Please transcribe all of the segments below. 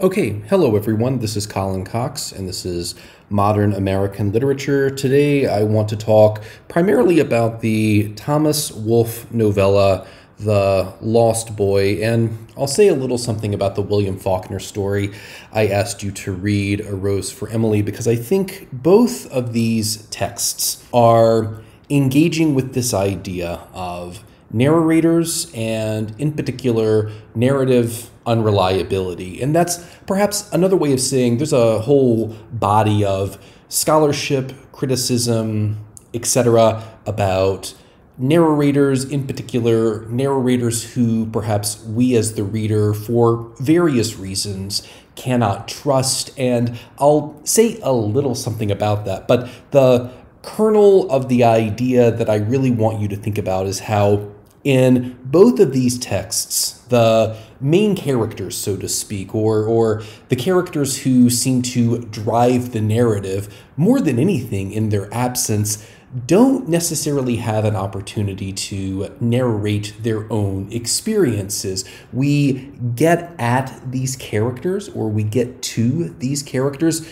Okay, hello everyone. This is Colin Cox, and this is Modern American Literature. Today I want to talk primarily about the Thomas Wolfe novella, The Lost Boy, and I'll say a little something about the William Faulkner story I asked you to read, A Rose for Emily, because I think both of these texts are engaging with this idea of narrators and, in particular, narrative unreliability. And that's perhaps another way of saying there's a whole body of scholarship, criticism, etc., about narrators, in particular, narrators who perhaps we as the reader, for various reasons, cannot trust. And I'll say a little something about that. But the kernel of the idea that I really want you to think about is how in both of these texts, the main characters, so to speak, or, or the characters who seem to drive the narrative more than anything in their absence, don't necessarily have an opportunity to narrate their own experiences. We get at these characters, or we get to these characters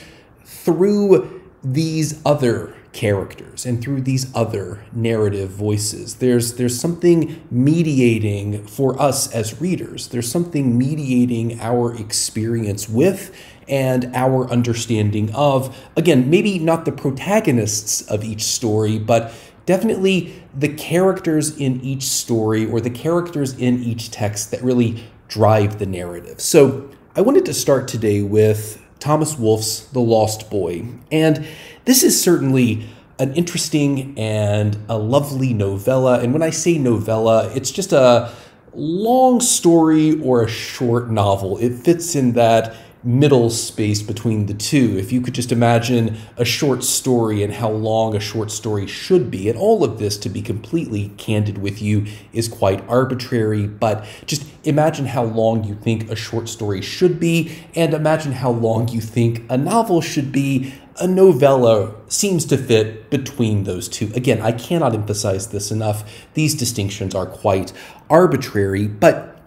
through these other characters and through these other narrative voices. There's there's something mediating for us as readers. There's something mediating our experience with and our understanding of again, maybe not the protagonists of each story, but definitely the characters in each story or the characters in each text that really drive the narrative. So, I wanted to start today with Thomas Wolfe's The Lost Boy. And this is certainly an interesting and a lovely novella. And when I say novella, it's just a long story or a short novel. It fits in that middle space between the two. If you could just imagine a short story and how long a short story should be, and all of this, to be completely candid with you, is quite arbitrary, but just imagine how long you think a short story should be, and imagine how long you think a novel should be. A novella seems to fit between those two. Again, I cannot emphasize this enough. These distinctions are quite arbitrary, but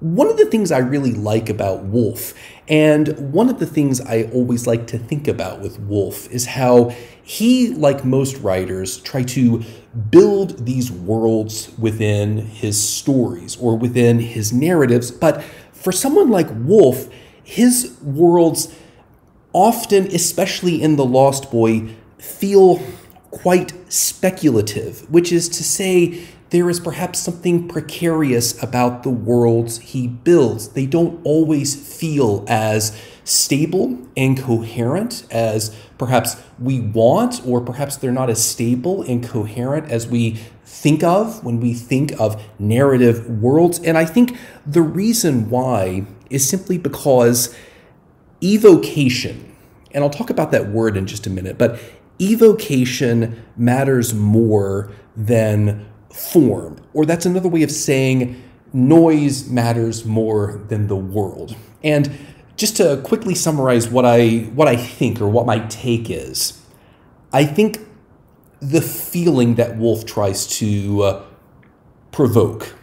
one of the things I really like about Wolfe, and one of the things I always like to think about with Wolfe, is how he, like most writers, try to build these worlds within his stories or within his narratives. But for someone like Wolfe, his worlds often, especially in The Lost Boy, feel quite speculative, which is to say, there is perhaps something precarious about the worlds he builds. They don't always feel as stable and coherent as perhaps we want, or perhaps they're not as stable and coherent as we think of when we think of narrative worlds. And I think the reason why is simply because evocation, and I'll talk about that word in just a minute, but evocation matters more than form. Or that's another way of saying noise matters more than the world. And just to quickly summarize what I what I think or what my take is, I think the feeling that Wolfe tries to uh, provoke,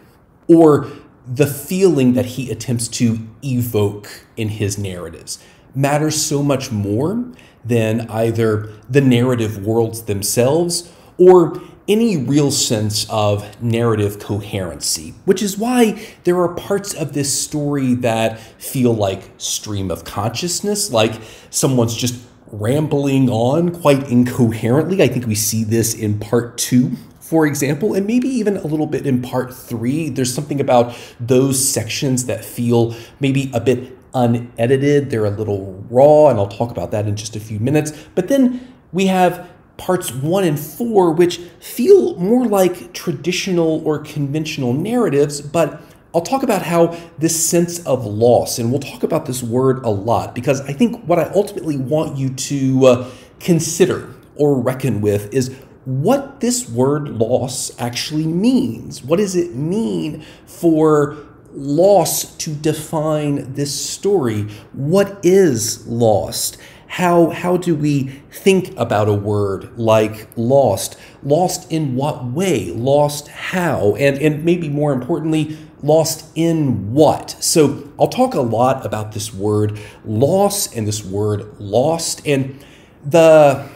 or the feeling that he attempts to evoke in his narratives, matters so much more than either the narrative worlds themselves or any real sense of narrative coherency, which is why there are parts of this story that feel like stream of consciousness, like someone's just rambling on quite incoherently. I think we see this in part two, for example, and maybe even a little bit in part three. There's something about those sections that feel maybe a bit unedited, they're a little raw, and I'll talk about that in just a few minutes. But then we have parts one and four, which feel more like traditional or conventional narratives, but I'll talk about how this sense of loss, and we'll talk about this word a lot because I think what I ultimately want you to uh, consider or reckon with is what this word loss actually means. What does it mean for loss to define this story? What is lost? how how do we think about a word like lost? Lost in what way? Lost how? And and maybe more importantly, lost in what? So I'll talk a lot about this word loss and this word lost and the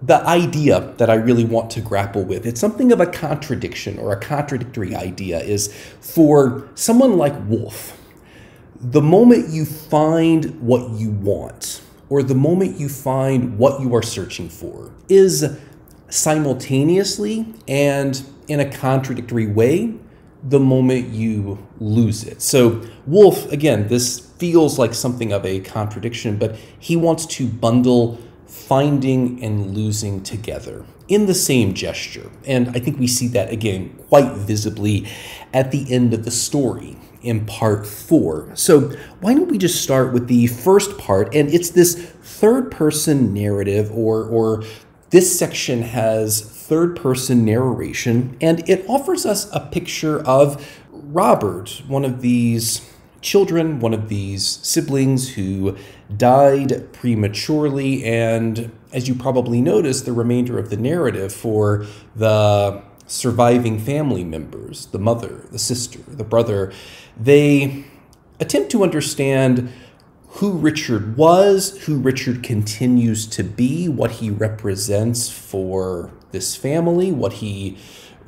the idea that I really want to grapple with. It's something of a contradiction or a contradictory idea is for someone like Wolfe, the moment you find what you want or the moment you find what you are searching for is simultaneously and in a contradictory way the moment you lose it. So, Wolfe, again, this feels like something of a contradiction, but he wants to bundle finding and losing together in the same gesture. And I think we see that again quite visibly at the end of the story in part four. So, why don't we just start with the first part? And it's this third person narrative, or, or this section has third person narration, and it offers us a picture of Robert, one of these children, one of these siblings who died prematurely. And as you probably noticed, the remainder of the narrative for the surviving family members, the mother, the sister, the brother, they attempt to understand who Richard was, who Richard continues to be, what he represents for this family, what he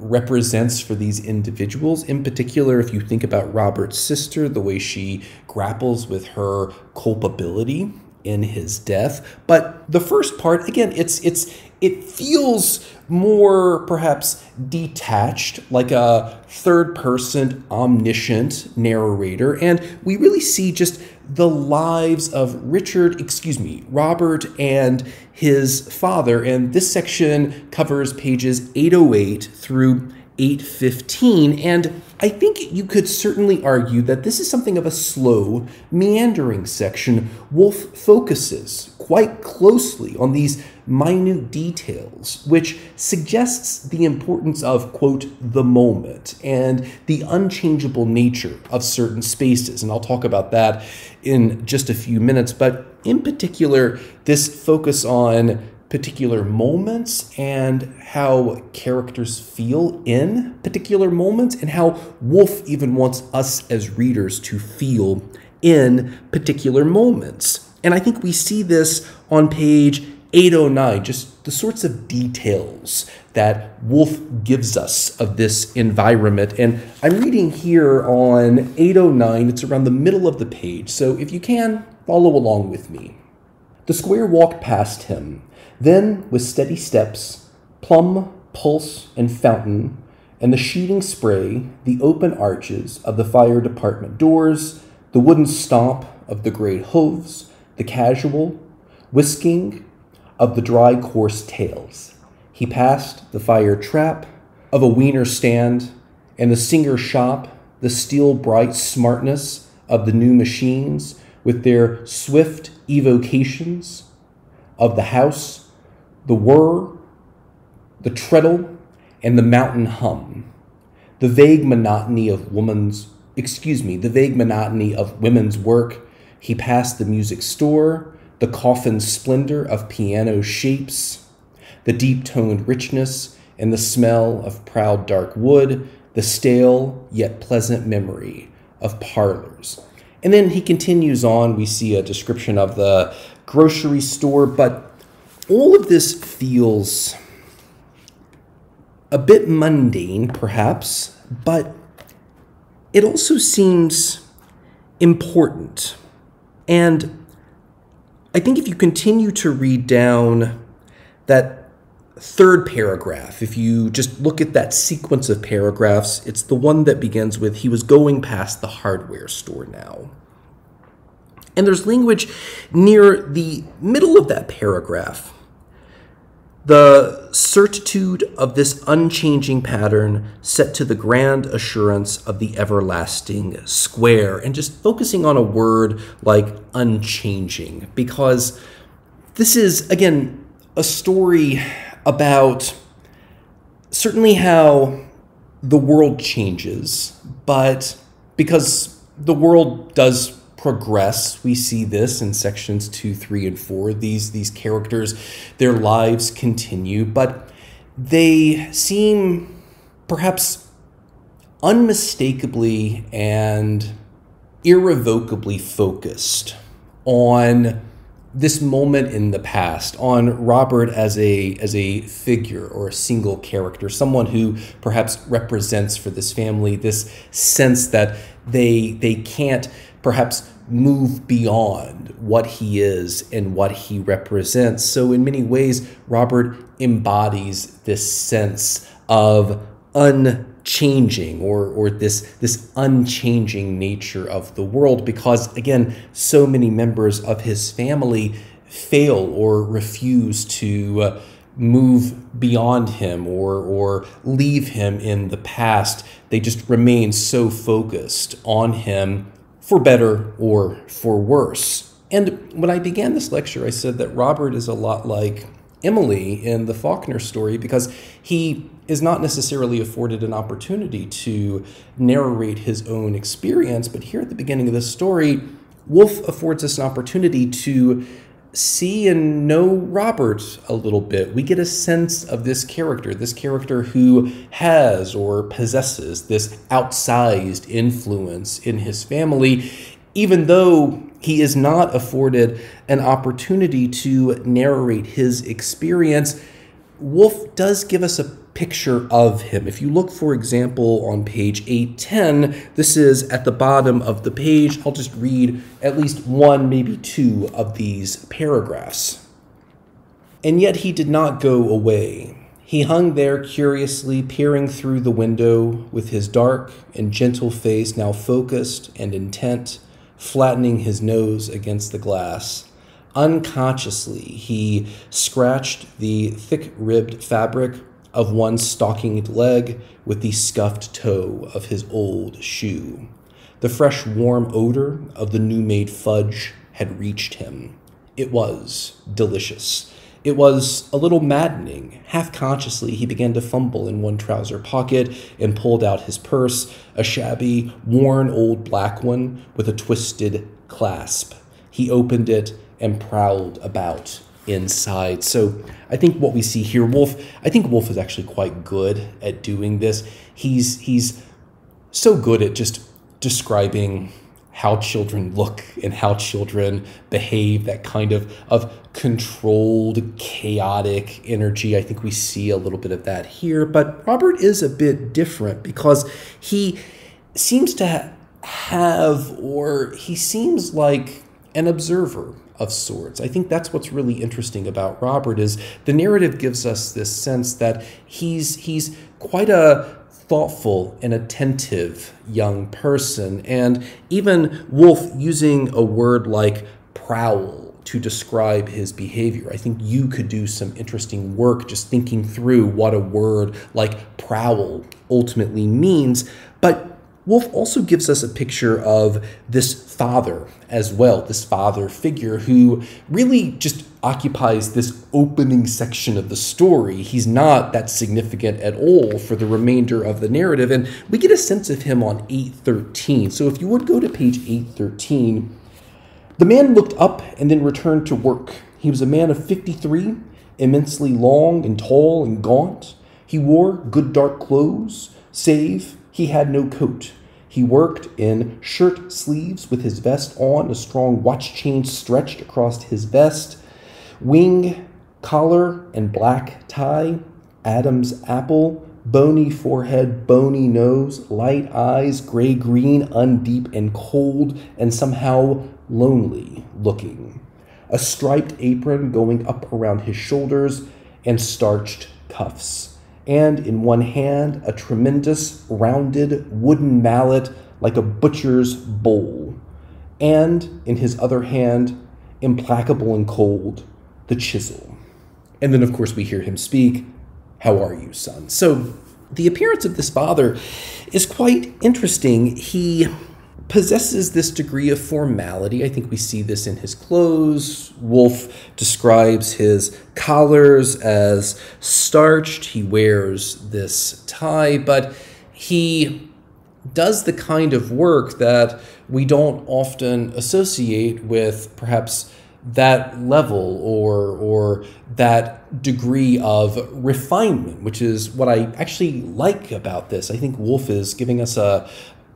represents for these individuals. In particular, if you think about Robert's sister, the way she grapples with her culpability in his death. But the first part, again, it's it's it feels more perhaps detached, like a third person omniscient narrator, and we really see just the lives of Richard, excuse me, Robert and his father. And this section covers pages 808 through 815. And I think you could certainly argue that this is something of a slow, meandering section. Wolfe focuses quite closely on these minute details, which suggests the importance of, quote, the moment and the unchangeable nature of certain spaces. And I'll talk about that in just a few minutes. But in particular, this focus on particular moments and how characters feel in particular moments, and how Wolfe even wants us as readers to feel in particular moments. And I think we see this on page 809, just the sorts of details that Wolfe gives us of this environment. And I'm reading here on 809, it's around the middle of the page, so if you can, follow along with me. The square walked past him, then, with steady steps, plum, pulse, and fountain, and the sheeting spray, the open arches of the fire department doors, the wooden stomp of the great hooves, the casual whisking of the dry coarse tails. He passed the fire trap of a wiener stand and the singer shop, the steel bright smartness of the new machines with their swift evocations of the house the whir, the treadle, and the mountain hum, the vague monotony of woman's, excuse me, the vague monotony of women's work. He passed the music store, the coffin splendor of piano shapes, the deep toned richness and the smell of proud dark wood, the stale yet pleasant memory of parlors. And then he continues on. We see a description of the grocery store, but all of this feels a bit mundane, perhaps, but it also seems important. And I think if you continue to read down that third paragraph, if you just look at that sequence of paragraphs, it's the one that begins with He was going past the hardware store now. And there's language near the middle of that paragraph the certitude of this unchanging pattern set to the grand assurance of the everlasting square, and just focusing on a word like unchanging, because this is, again, a story about certainly how the world changes, but because the world does progress. We see this in sections two, three, and four. These these characters, their lives continue, but they seem perhaps unmistakably and irrevocably focused on this moment in the past on Robert as a as a figure or a single character, someone who perhaps represents for this family this sense that they they can't perhaps move beyond what he is and what he represents. So in many ways, Robert embodies this sense of unchanging or or this this unchanging nature of the world because again so many members of his family fail or refuse to uh, move beyond him or or leave him in the past they just remain so focused on him for better or for worse and when i began this lecture i said that robert is a lot like Emily in the Faulkner story because he is not necessarily afforded an opportunity to narrate his own experience. But here at the beginning of this story, Wolfe affords us an opportunity to see and know Robert a little bit. We get a sense of this character, this character who has or possesses this outsized influence in his family, even though he is not afforded an opportunity to narrate his experience. Wolfe does give us a picture of him. If you look, for example, on page 810, this is at the bottom of the page. I'll just read at least one, maybe two of these paragraphs. And yet he did not go away. He hung there curiously, peering through the window, with his dark and gentle face now focused and intent flattening his nose against the glass. Unconsciously, he scratched the thick ribbed fabric of one stockinged leg with the scuffed toe of his old shoe. The fresh, warm odor of the new made fudge had reached him. It was delicious. It was a little maddening. Half consciously, he began to fumble in one trouser pocket and pulled out his purse, a shabby, worn old black one with a twisted clasp. He opened it and prowled about inside. So I think what we see here, Wolfe, I think Wolfe is actually quite good at doing this. He's he's so good at just describing how children look and how children behave, that kind of, of controlled, chaotic energy. I think we see a little bit of that here. But Robert is a bit different because he seems to have, or he seems like an observer of sorts. I think that's what's really interesting about Robert is the narrative gives us this sense that he's he's quite a thoughtful and attentive young person. And even Wolfe using a word like prowl to describe his behavior. I think you could do some interesting work just thinking through what a word like prowl ultimately means. But Wolfe also gives us a picture of this father as well, this father figure who really just occupies this opening section of the story. He's not that significant at all for the remainder of the narrative, and we get a sense of him on 813. So if you would go to page 813, the man looked up and then returned to work. He was a man of 53, immensely long and tall and gaunt. He wore good dark clothes, save he had no coat. He worked in shirt sleeves with his vest on, a strong watch chain stretched across his vest, wing, collar, and black tie, Adam's apple, bony forehead, bony nose, light eyes, gray green, undeep and cold, and somehow lonely looking. A striped apron going up around his shoulders, and starched cuffs and in one hand a tremendous rounded wooden mallet like a butcher's bowl, and in his other hand, implacable and cold, the chisel. And then, of course, we hear him speak, How are you, son? So the appearance of this father is quite interesting. He possesses this degree of formality. I think we see this in his clothes. Wolfe describes his collars as starched. He wears this tie, but he does the kind of work that we don't often associate with perhaps that level or or that degree of refinement, which is what I actually like about this. I think Wolfe is giving us a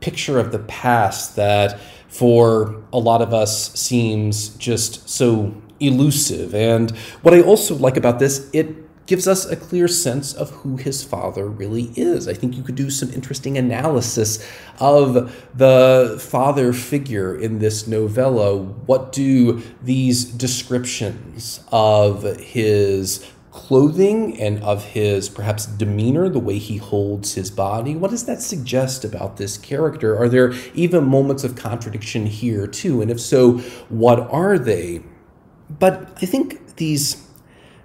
picture of the past that for a lot of us seems just so elusive. And what I also like about this, it gives us a clear sense of who his father really is. I think you could do some interesting analysis of the father figure in this novella. What do these descriptions of his clothing and of his perhaps demeanor, the way he holds his body, what does that suggest about this character? Are there even moments of contradiction here, too? And if so, what are they? But I think these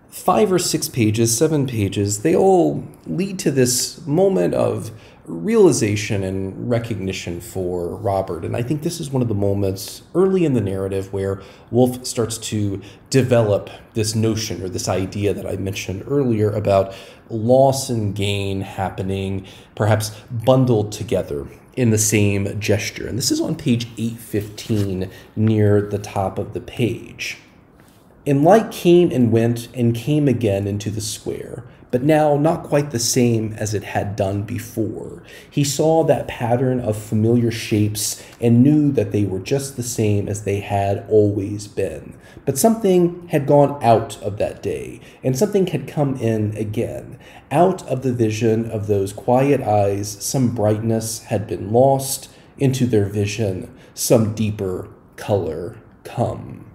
five or six pages, seven pages, they all lead to this moment of realization and recognition for Robert. And I think this is one of the moments early in the narrative where Wolfe starts to develop this notion or this idea that I mentioned earlier about loss and gain happening, perhaps bundled together in the same gesture. And this is on page 815 near the top of the page. And light came and went and came again into the square, but now not quite the same as it had done before. He saw that pattern of familiar shapes and knew that they were just the same as they had always been. But something had gone out of that day, and something had come in again. Out of the vision of those quiet eyes, some brightness had been lost, into their vision, some deeper color come.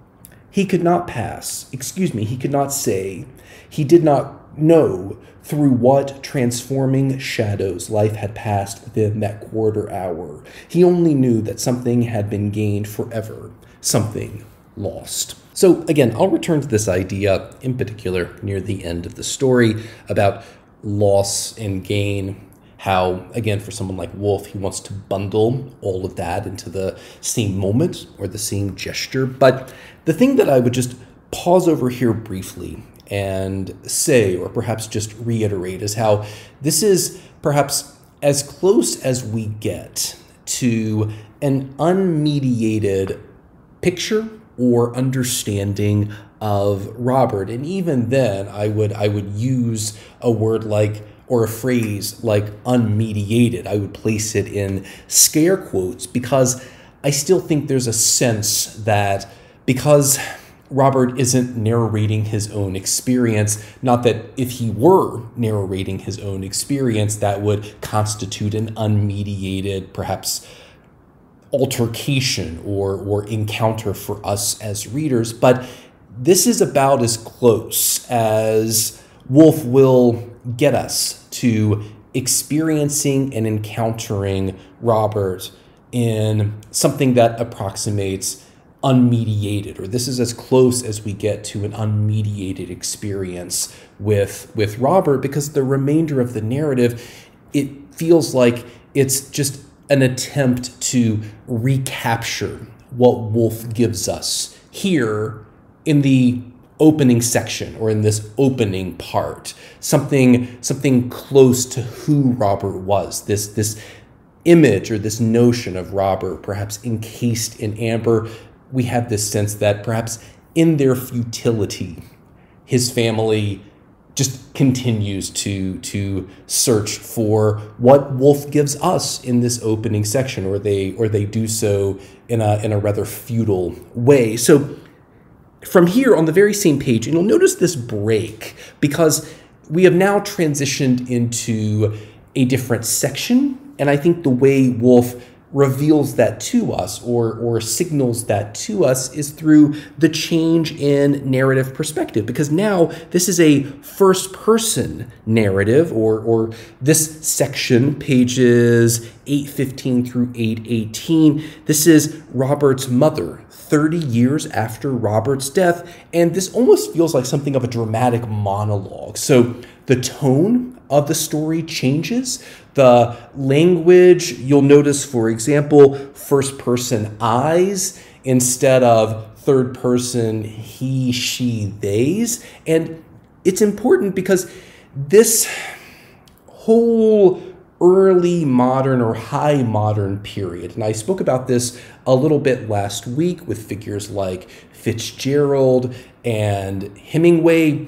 He could not pass, excuse me, he could not say, he did not know through what transforming shadows life had passed within that quarter hour. He only knew that something had been gained forever, something lost. So, again, I'll return to this idea in particular near the end of the story about loss and gain how again for someone like wolfe he wants to bundle all of that into the same moment or the same gesture but the thing that i would just pause over here briefly and say or perhaps just reiterate is how this is perhaps as close as we get to an unmediated picture or understanding of robert and even then i would i would use a word like or a phrase like unmediated. I would place it in scare quotes because I still think there's a sense that because Robert isn't narrating his own experience, not that if he were narrating his own experience, that would constitute an unmediated, perhaps altercation or, or encounter for us as readers, but this is about as close as Wolfe will get us to experiencing and encountering Robert in something that approximates unmediated or this is as close as we get to an unmediated experience with with Robert because the remainder of the narrative it feels like it's just an attempt to recapture what Wolfe gives us here in the opening section or in this opening part. Something something close to who robert was this this image or this notion of robert perhaps encased in amber we have this sense that perhaps in their futility his family just continues to to search for what Wolfe gives us in this opening section, or they or they do so in a in a rather futile way. So from here on the very same page, and you'll notice this break because we have now transitioned into a different section. And I think the way Wolfe reveals that to us or, or signals that to us is through the change in narrative perspective because now this is a first person narrative or, or this section pages 815 through 818 this is robert's mother 30 years after Robert's death, and this almost feels like something of a dramatic monologue. So the tone of the story changes. The language, you'll notice, for example, first person eyes instead of third person he, she, theys. And it's important because this whole early modern or high modern period. And I spoke about this a little bit last week with figures like Fitzgerald and Hemingway.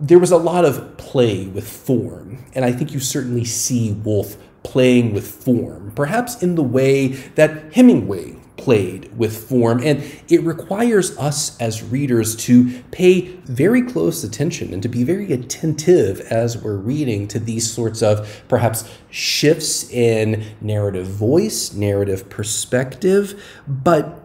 There was a lot of play with form, and I think you certainly see Wolfe playing with form, perhaps in the way that Hemingway played with form. And it requires us as readers to pay very close attention and to be very attentive as we're reading to these sorts of perhaps shifts in narrative voice, narrative perspective. But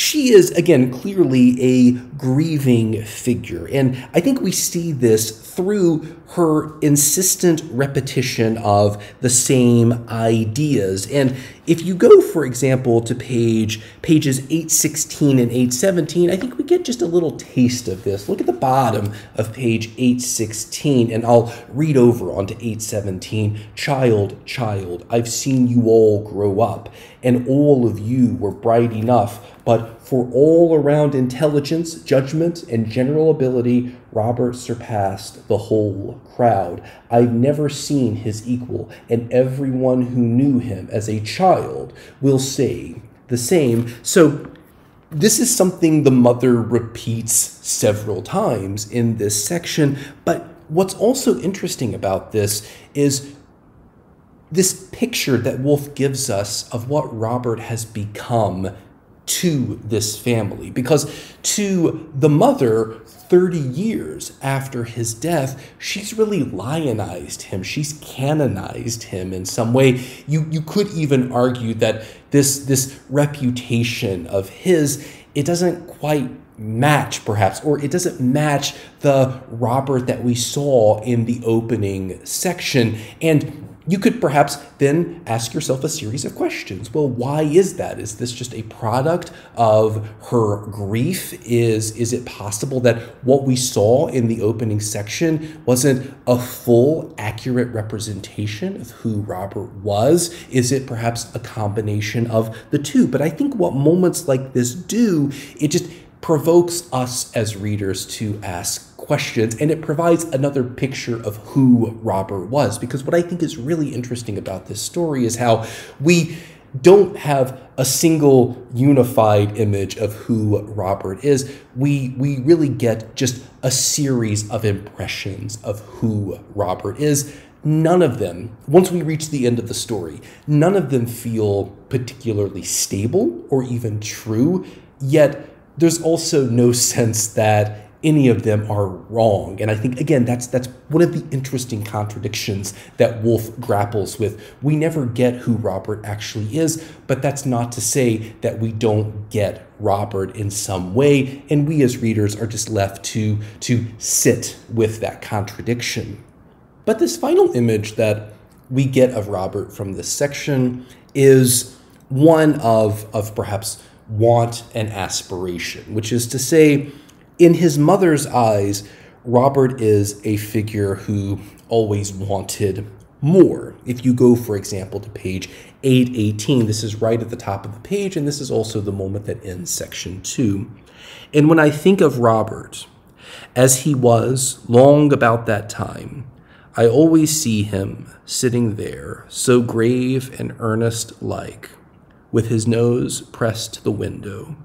she is, again, clearly a grieving figure. And I think we see this through her insistent repetition of the same ideas. And if you go, for example, to page pages 816 and 817, I think we get just a little taste of this. Look at the bottom of page 816, and I'll read over onto 817. Child, child, I've seen you all grow up, and all of you were bright enough, but for all around intelligence, judgment, and general ability, Robert surpassed the whole crowd. I've never seen his equal, and everyone who knew him as a child will say the same. So, this is something the mother repeats several times in this section, but what's also interesting about this is this picture that Wolfe gives us of what Robert has become to this family. Because to the mother, 30 years after his death, she's really lionized him. She's canonized him in some way. You, you could even argue that this, this reputation of his, it doesn't quite match perhaps or it doesn't match the robert that we saw in the opening section and you could perhaps then ask yourself a series of questions. Well, why is that? Is this just a product of her grief? Is, is it possible that what we saw in the opening section wasn't a full, accurate representation of who Robert was? Is it perhaps a combination of the two? But I think what moments like this do, it just provokes us as readers to ask questions and it provides another picture of who Robert was. Because what I think is really interesting about this story is how we don't have a single unified image of who Robert is. We we really get just a series of impressions of who Robert is. None of them, once we reach the end of the story, none of them feel particularly stable or even true. Yet there's also no sense that any of them are wrong. And I think again that's that's one of the interesting contradictions that Wolfe grapples with. We never get who Robert actually is, but that's not to say that we don't get Robert in some way, and we as readers are just left to to sit with that contradiction. But this final image that we get of Robert from this section is one of of perhaps want and aspiration, which is to say, in his mother's eyes, Robert is a figure who always wanted more. If you go, for example, to page 818, this is right at the top of the page, and this is also the moment that ends section 2. And when I think of Robert, as he was long about that time, I always see him sitting there, so grave and earnest like, with his nose pressed to the window,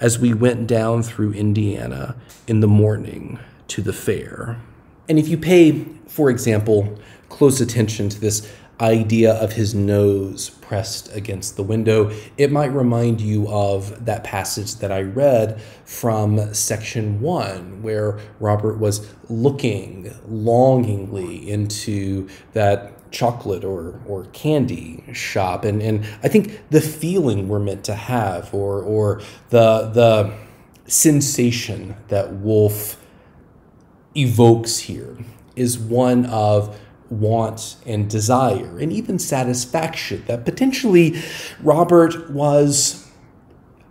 as we went down through Indiana in the morning to the fair. And if you pay, for example, close attention to this idea of his nose pressed against the window, it might remind you of that passage that I read from section one, where Robert was looking longingly into that chocolate or or candy shop. And and I think the feeling we're meant to have or or the the sensation that Wolfe evokes here is one of want and desire and even satisfaction that potentially Robert was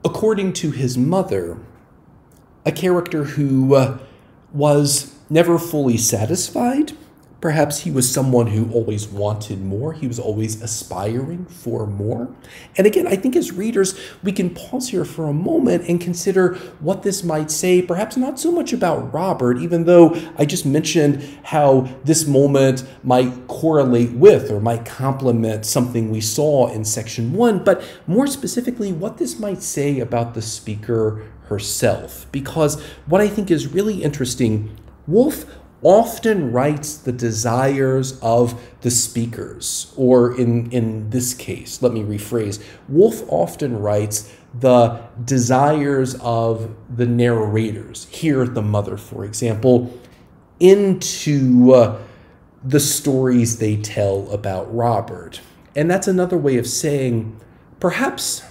according to his mother a character who uh, was never fully satisfied Perhaps he was someone who always wanted more. He was always aspiring for more. And again, I think as readers, we can pause here for a moment and consider what this might say, perhaps not so much about Robert, even though I just mentioned how this moment might correlate with or might complement something we saw in section one, but more specifically, what this might say about the speaker herself. Because what I think is really interesting, Wolfe often writes the desires of the speakers, or in, in this case, let me rephrase, Wolfe often writes the desires of the narrators, here the mother, for example, into uh, the stories they tell about Robert. And that's another way of saying perhaps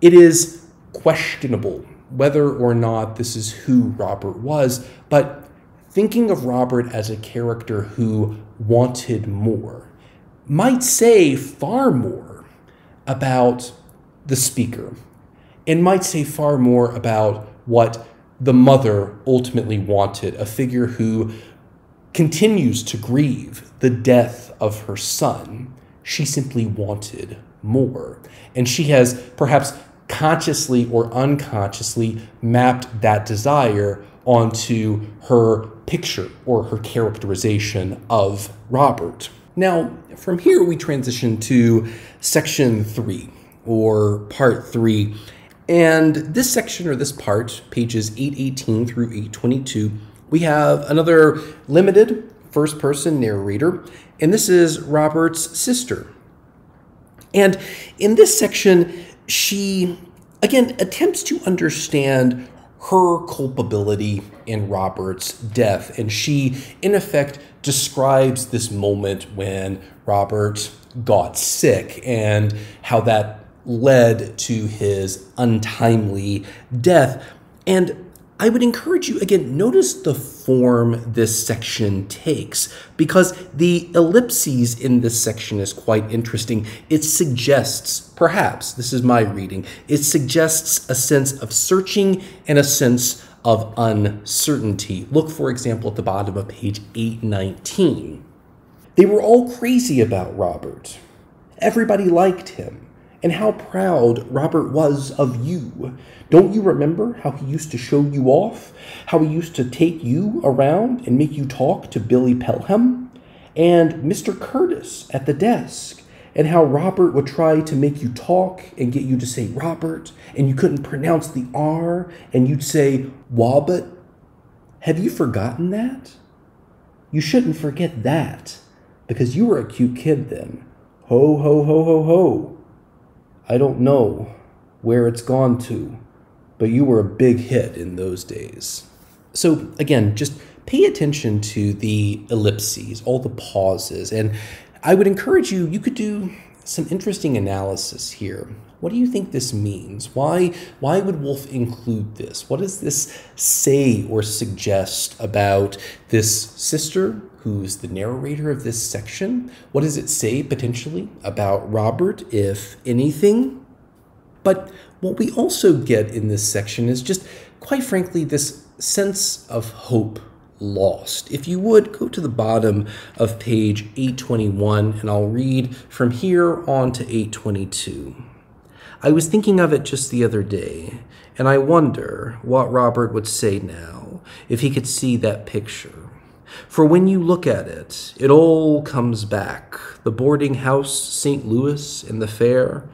it is questionable whether or not this is who Robert was, but thinking of Robert as a character who wanted more might say far more about the speaker and might say far more about what the mother ultimately wanted a figure who continues to grieve the death of her son. She simply wanted more. And she has perhaps consciously or unconsciously mapped that desire onto her picture or her characterization of Robert. Now, from here, we transition to section three or part three. And this section or this part, pages 818 through 822, we have another limited first person narrator, and this is Robert's sister. And in this section, she again attempts to understand her culpability in Robert's death. And she, in effect, describes this moment when Robert got sick and how that led to his untimely death. And I would encourage you again, notice the form this section takes because the ellipses in this section is quite interesting. It suggests, perhaps, this is my reading, it suggests a sense of searching and a sense of uncertainty. Look, for example, at the bottom of page 819. They were all crazy about Robert. Everybody liked him and how proud Robert was of you. Don't you remember how he used to show you off? How he used to take you around and make you talk to Billy Pelham? And Mr. Curtis at the desk? And how Robert would try to make you talk and get you to say Robert, and you couldn't pronounce the R, and you'd say Wobbit? Have you forgotten that? You shouldn't forget that, because you were a cute kid then. Ho, ho, ho, ho, ho. I don't know where it's gone to, but you were a big hit in those days. So, again, just pay attention to the ellipses, all the pauses, and I would encourage you, you could do some interesting analysis here. What do you think this means? Why, why would Wolfe include this? What does this say or suggest about this sister who's the narrator of this section? What does it say potentially about Robert, if anything? But what we also get in this section is just, quite frankly, this sense of hope lost. If you would, go to the bottom of page 821, and I'll read from here on to 822. I was thinking of it just the other day, and I wonder what Robert would say now if he could see that picture. For when you look at it, it all comes back the boarding house, St. Louis, and the fair.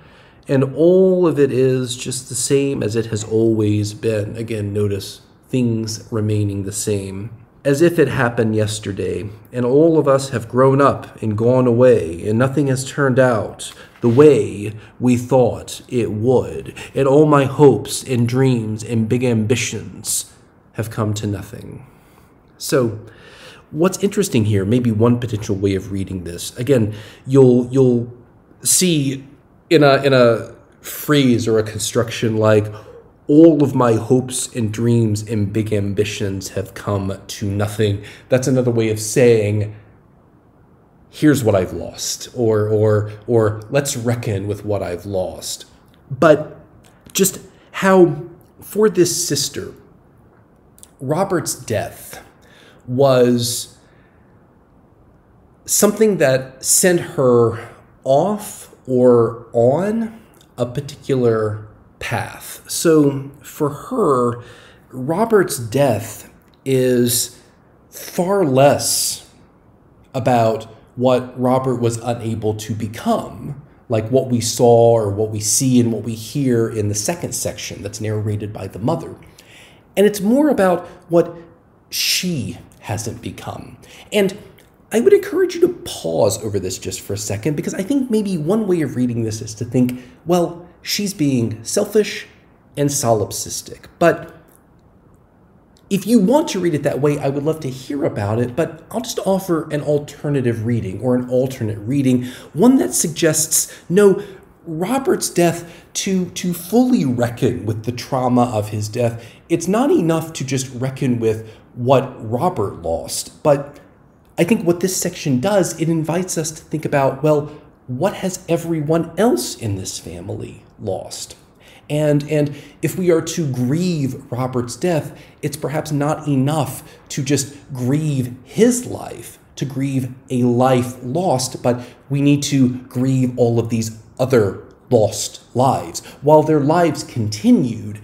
And all of it is just the same as it has always been. Again, notice things remaining the same. As if it happened yesterday, and all of us have grown up and gone away, and nothing has turned out the way we thought it would, and all my hopes and dreams and big ambitions have come to nothing. So, what's interesting here, maybe one potential way of reading this, again, you'll you'll see in a in a phrase or a construction like all of my hopes and dreams and big ambitions have come to nothing. That's another way of saying here's what I've lost, or or or let's reckon with what I've lost. But just how for this sister, Robert's death was something that sent her off or on a particular path. So for her, Robert's death is far less about what Robert was unable to become, like what we saw or what we see and what we hear in the second section that's narrated by the mother. And it's more about what she hasn't become. And I would encourage you to pause over this just for a second because I think maybe one way of reading this is to think, well, she's being selfish and solipsistic. But if you want to read it that way, I would love to hear about it, but I'll just offer an alternative reading or an alternate reading, one that suggests no, Robert's death to to fully reckon with the trauma of his death. It's not enough to just reckon with what Robert lost, but I think what this section does, it invites us to think about, well, what has everyone else in this family lost? And, and if we are to grieve Robert's death, it's perhaps not enough to just grieve his life, to grieve a life lost, but we need to grieve all of these other lost lives. While their lives continued,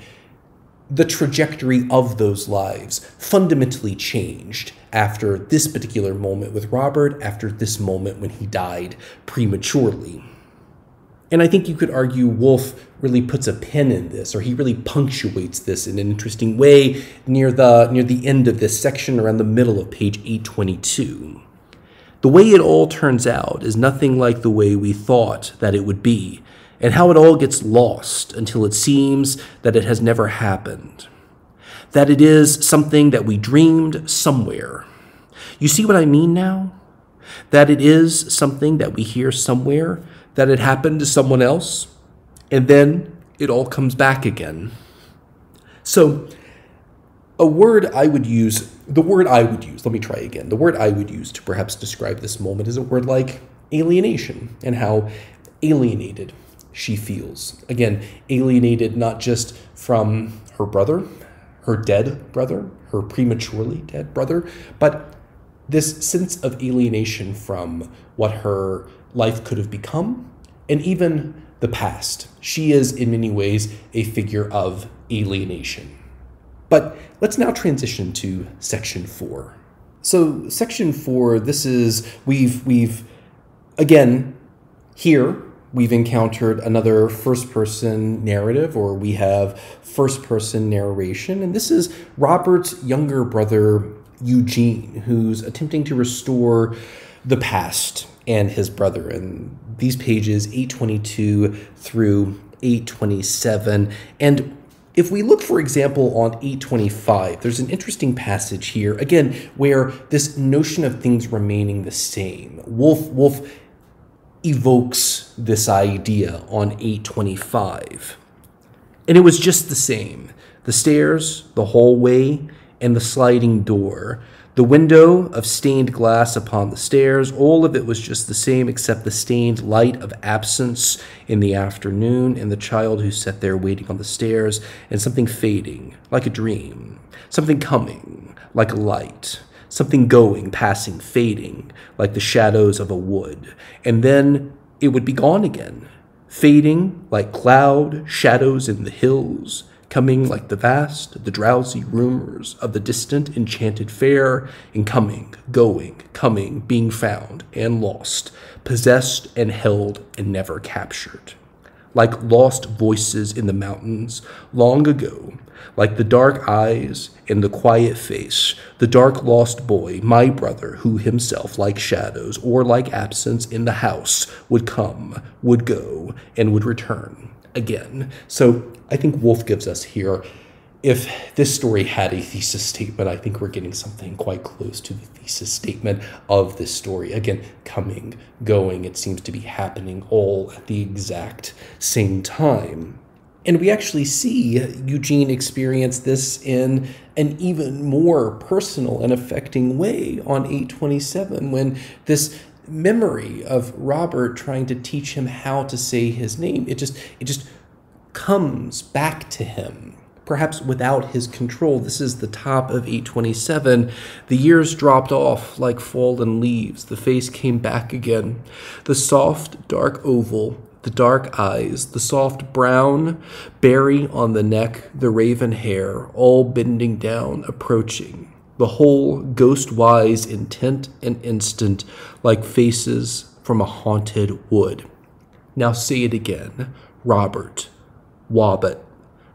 the trajectory of those lives fundamentally changed after this particular moment with Robert, after this moment when he died prematurely. And I think you could argue Wolfe really puts a pin in this, or he really punctuates this in an interesting way near the near the end of this section, around the middle of page 822. The way it all turns out is nothing like the way we thought that it would be, and how it all gets lost until it seems that it has never happened. That it is something that we dreamed somewhere. You see what I mean now? That it is something that we hear somewhere, that it happened to someone else, and then it all comes back again. So, a word I would use, the word I would use, let me try again. The word I would use to perhaps describe this moment is a word like alienation and how alienated she feels. Again, alienated not just from her brother, her dead brother, her prematurely dead brother, but this sense of alienation from what her life could have become and even the past. She is, in many ways, a figure of alienation. But let's now transition to section four. So, section four, this is, we've, we've, again, here, we've encountered another first person narrative, or we have first person narration. And this is Robert's younger brother, Eugene, who's attempting to restore the past and his brother. And these pages, 822 through 827. And if we look, for example, on 825, there's an interesting passage here, again, where this notion of things remaining the same. Wolfe, Wolfe evokes this idea on 825. And it was just the same the stairs, the hallway, and the sliding door. The window of stained glass upon the stairs, all of it was just the same except the stained light of absence in the afternoon and the child who sat there waiting on the stairs, and something fading, like a dream, something coming, like a light, something going, passing, fading, like the shadows of a wood, and then it would be gone again, fading like cloud shadows in the hills, coming like the vast, the drowsy rumors of the distant enchanted fair, and coming, going, coming, being found and lost, possessed and held and never captured. Like lost voices in the mountains long ago, like the dark eyes and the quiet face, the dark lost boy, my brother, who himself, like shadows or like absence in the house, would come, would go, and would return again. So I think Wolfe gives us here. If this story had a thesis statement, I think we're getting something quite close to the thesis statement of this story. Again, coming, going, it seems to be happening all at the exact same time. And we actually see Eugene experience this in an even more personal and affecting way on 827 when this memory of Robert trying to teach him how to say his name, it just it just comes back to him perhaps without his control. This is the top of 827. The years dropped off like fallen leaves. The face came back again. The soft, dark oval, the dark eyes, the soft brown berry on the neck, the raven hair, all bending down, approaching. The whole ghost wise, intent and instant, like faces from a haunted wood. Now say it again. Robert. Wobbet.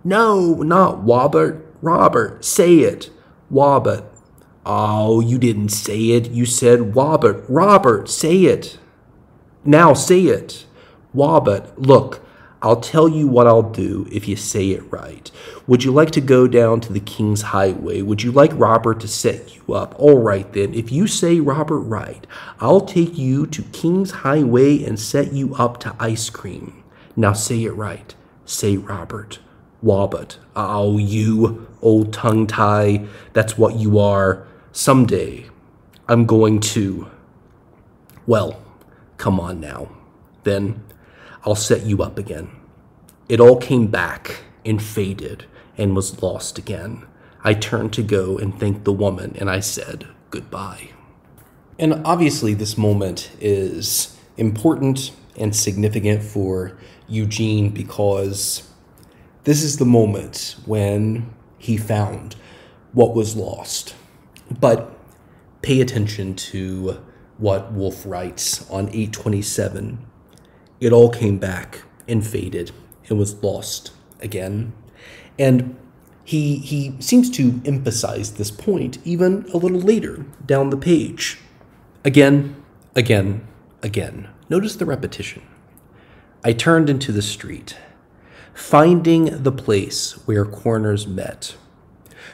No, not Wobbert. Robert. Say it. Wobbet. Oh, you didn't say it. You said Wobbert. Robert, say it. Now say it. Wobbet, look, I'll tell you what I'll do if you say it right. Would you like to go down to the King's Highway? Would you like Robert to set you up? All right then, if you say Robert right, I'll take you to King's Highway and set you up to ice cream. Now say it right. Say Robert. Wobbet. Oh, you old tongue tie. That's what you are. Someday, I'm going to. Well, come on now. Then I'll set you up again. It all came back and faded and was lost again. I turned to go and thank the woman and I said goodbye. And obviously, this moment is important and significant for Eugene because this is the moment when he found what was lost. But pay attention to what Wolfe writes on 827 it all came back and faded and was lost again. And he, he seems to emphasize this point even a little later down the page. Again, again, again. Notice the repetition. I turned into the street, finding the place where corners met,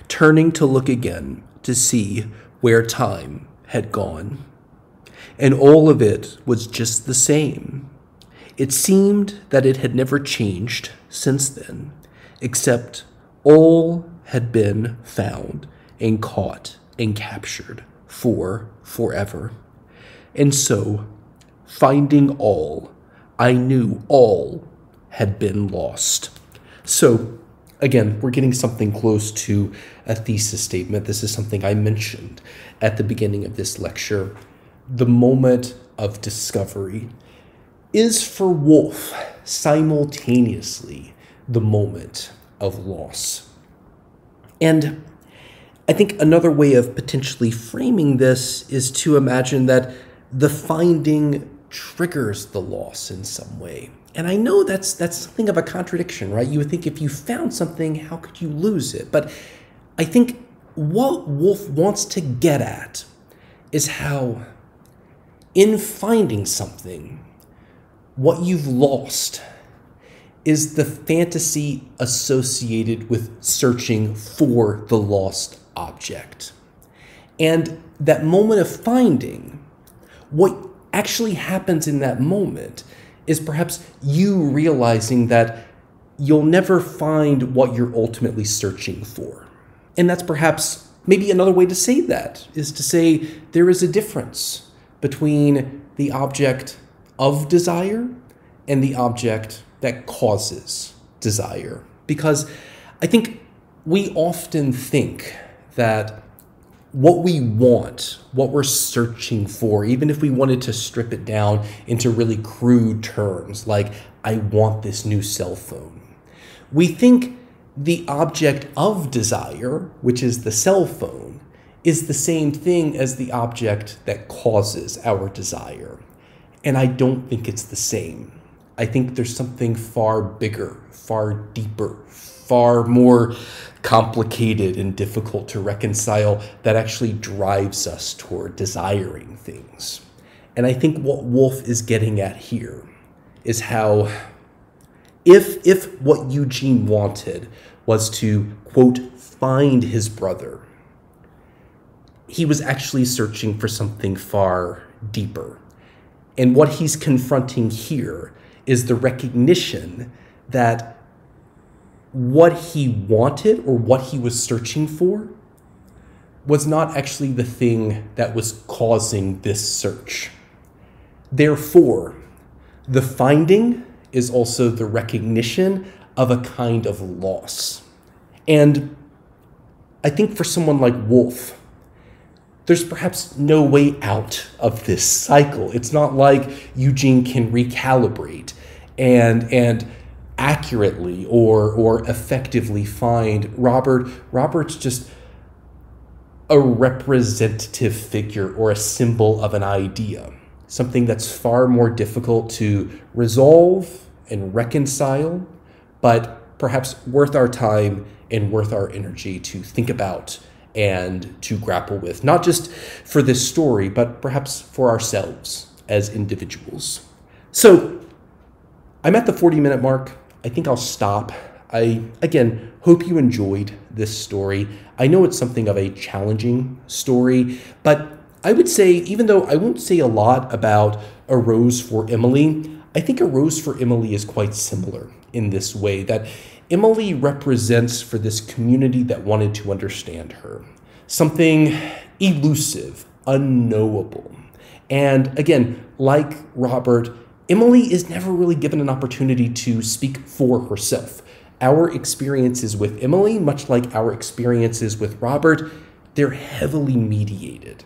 turning to look again to see where time had gone. And all of it was just the same it seemed that it had never changed since then, except all had been found and caught and captured for forever. And so, finding all, I knew all had been lost. So, again, we're getting something close to a thesis statement. This is something I mentioned at the beginning of this lecture. The moment of discovery is for Wolfe simultaneously the moment of loss. And I think another way of potentially framing this is to imagine that the finding triggers the loss in some way. And I know that's that's something of a contradiction, right? You would think if you found something, how could you lose it? But I think what Wolfe wants to get at is how in finding something, what you've lost is the fantasy associated with searching for the lost object. And that moment of finding, what actually happens in that moment is perhaps you realizing that you'll never find what you're ultimately searching for. And that's perhaps maybe another way to say that is to say there is a difference between the object of desire and the object that causes desire. Because I think we often think that what we want, what we're searching for, even if we wanted to strip it down into really crude terms, like, I want this new cell phone, we think the object of desire, which is the cell phone, is the same thing as the object that causes our desire. And I don't think it's the same. I think there's something far bigger, far deeper, far more complicated and difficult to reconcile that actually drives us toward desiring things. And I think what Wolfe is getting at here is how if if what Eugene wanted was to quote find his brother, he was actually searching for something far deeper and what he's confronting here is the recognition that what he wanted or what he was searching for was not actually the thing that was causing this search. Therefore, the finding is also the recognition of a kind of loss. And I think for someone like Wolfe, there's perhaps no way out of this cycle. It's not like Eugene can recalibrate and and accurately or or effectively find Robert. Robert's just a representative figure or a symbol of an idea, something that's far more difficult to resolve and reconcile, but perhaps worth our time and worth our energy to think about and to grapple with, not just for this story, but perhaps for ourselves as individuals. So I'm at the 40 minute mark. I think I'll stop. I, again, hope you enjoyed this story. I know it's something of a challenging story, but I would say, even though I won't say a lot about A Rose for Emily, I think A Rose for Emily is quite similar in this way that Emily represents for this community that wanted to understand her something elusive, unknowable. And again, like Robert, Emily is never really given an opportunity to speak for herself. Our experiences with Emily, much like our experiences with Robert, they're heavily mediated.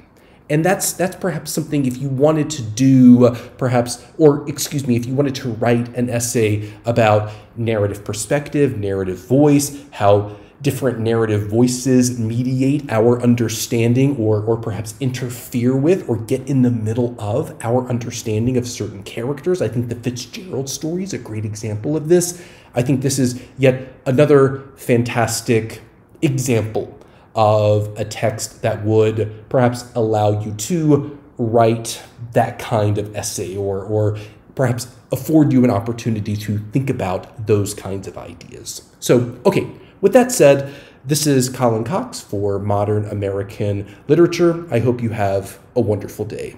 And that's that's perhaps something if you wanted to do perhaps or excuse me if you wanted to write an essay about narrative perspective, narrative voice, how different narrative voices mediate our understanding or, or perhaps interfere with or get in the middle of our understanding of certain characters. I think the Fitzgerald story is a great example of this. I think this is yet another fantastic example of a text that would perhaps allow you to write that kind of essay or, or perhaps afford you an opportunity to think about those kinds of ideas. So, okay, with that said, this is Colin Cox for Modern American Literature. I hope you have a wonderful day.